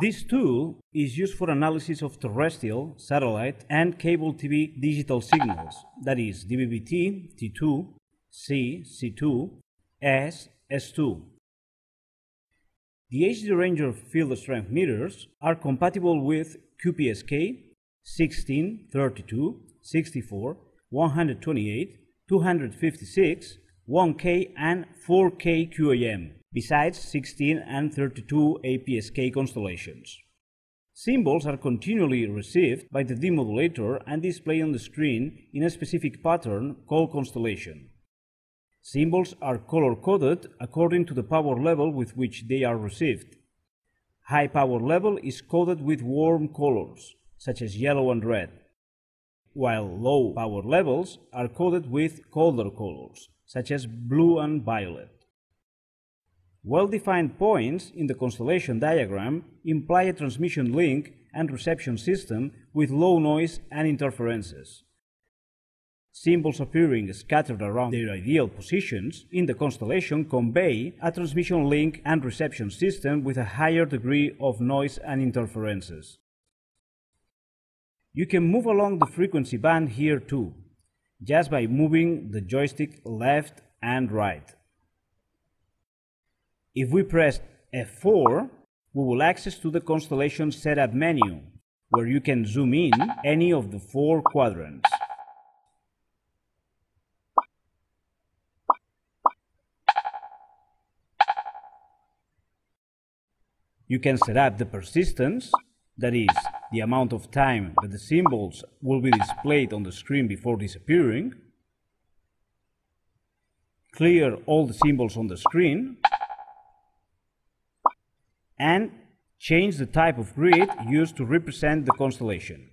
This tool is used for analysis of terrestrial, satellite, and cable TV digital signals, that is, DVB-T, T2, C, C2, S, S2. The HD Ranger field strength meters are compatible with QPSK 16, 32, 64, 128, 256, 1K, and 4K QAM besides 16 and 32 APSK constellations. Symbols are continually received by the demodulator and displayed on the screen in a specific pattern called constellation. Symbols are color-coded according to the power level with which they are received. High power level is coded with warm colors, such as yellow and red, while low power levels are coded with colder colors, such as blue and violet. Well-defined points in the constellation diagram imply a transmission link and reception system with low noise and interferences. Symbols appearing scattered around their ideal positions in the constellation convey a transmission link and reception system with a higher degree of noise and interferences. You can move along the frequency band here too, just by moving the joystick left and right. If we press F4, we will access to the constellation setup menu, where you can zoom in any of the four quadrants. You can set up the persistence, that is, the amount of time that the symbols will be displayed on the screen before disappearing, clear all the symbols on the screen, and change the type of grid used to represent the constellation.